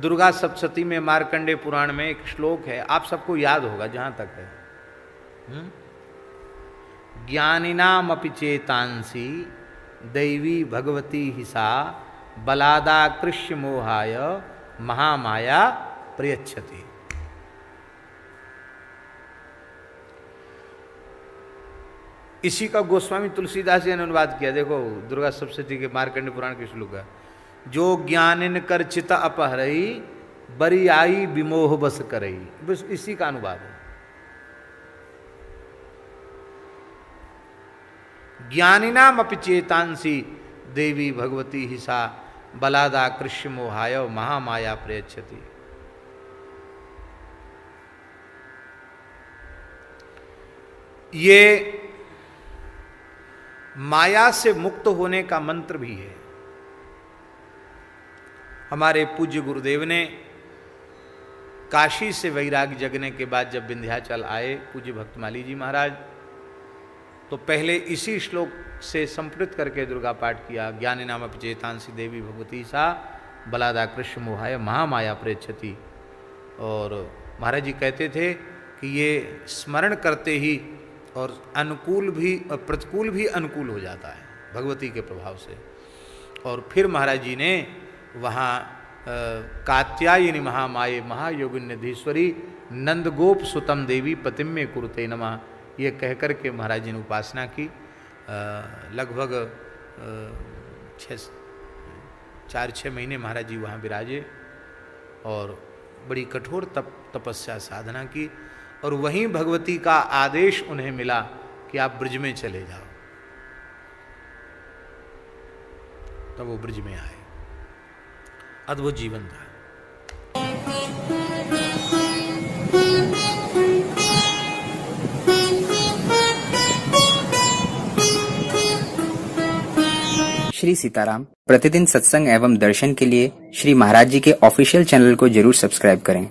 दुर्गा सप्तती में मार्कंडे पुराण में एक श्लोक है आप सबको याद होगा जहाँ तक है। हम्म? ज्ञानिनाम अपि चेतांसी दैवी भगवती हिसा बलादा कृष्य मोहाय महामाया प्रयच्छति। इसी का गोस्वामी तुलसीदास जी ने अनुवाद किया। देखो दुर्गा सप्तती के मार्कंड पुराण के श्लोक है। जो ज्ञानिन कर चित अपहरई बरी आई विमोह बस करई। बस इसी का अनुवाद है। ज्ञानिनाम अपि चेतांसी, देवी भगवती हिसा, बलादा कृष्ण मोहाय, महामाया प्रयच्छति। ये माया से मुक्त होने का मंत्र भी है। हमारे पूज्य गुरुदेव ने काशी से वैराग्य जगने के बाद जब विंध्याचल आए, पूज्य भक्तमाली जी महाराज तो पहले इसी श्लोक से संपृत करके दुर्गा पाठ किया। ज्ञानी नाम चेतांसी देवी भगवती सा, बलादा कृष्ण मोहाय महामाया प्रेक्षति और महाराज जी कहते थे कि ये स्मरण करते ही और अनुकूल भी, और प्रतिकूल भी अनुकूल हो जाता है, भगवती के प्रभाव से। और फिर महाराज जी ने वहाँ कात्यायनी महामाये महायोगिन्यधीश्वरी नंदगोप सुतम देवी पतिम्य कुरुते नमः। ये कह कर के महाराज जी ने उपासना की। लगभग छः चार छः महीने महाराज जी वहाँ विराजे और बड़ी कठोर तप, तपस्या साधना की और वहीं भगवती का आदेश उन्हें मिला कि आप ब्रज में चले जाओ। तब वो ब्रज में आए। अद्भुत जीवन था श्री सीताराम, प्रतिदिन सत्संग एवं दर्शन के लिए श्री महाराज जी के ऑफिशियल चैनल को ज़रूर सब्सक्राइब करें।